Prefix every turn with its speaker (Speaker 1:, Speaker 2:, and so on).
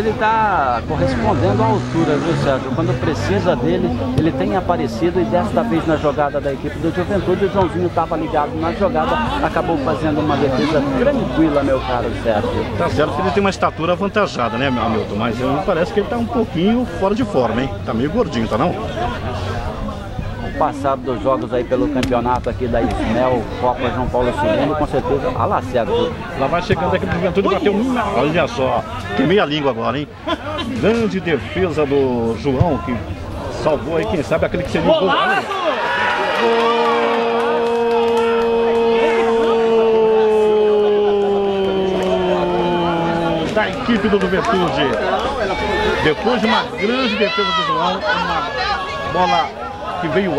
Speaker 1: Ele está correspondendo à altura, viu Sérgio? Quando precisa dele, ele tem aparecido e desta vez na jogada da equipe do Juventude, o Joãozinho estava ligado na jogada, acabou fazendo uma defesa tranquila, meu caro Sérgio.
Speaker 2: Tá certo que ele tem uma estatura avantajada, né, Hamilton? Mas parece que ele está um pouquinho fora de forma, hein? Tá meio gordinho, tá não?
Speaker 1: Passado dos jogos aí pelo campeonato aqui da Ismel, Copa João Paulo II, com certeza, olha
Speaker 2: lá, vai chegando aqui pro Juventude, bateu uma, olha só, queimei a língua agora, hein? Grande defesa do João, que salvou aí, quem sabe, aquele que seria o gol. da equipe do Juventude. Depois de uma grande defesa do João, uma bola que veio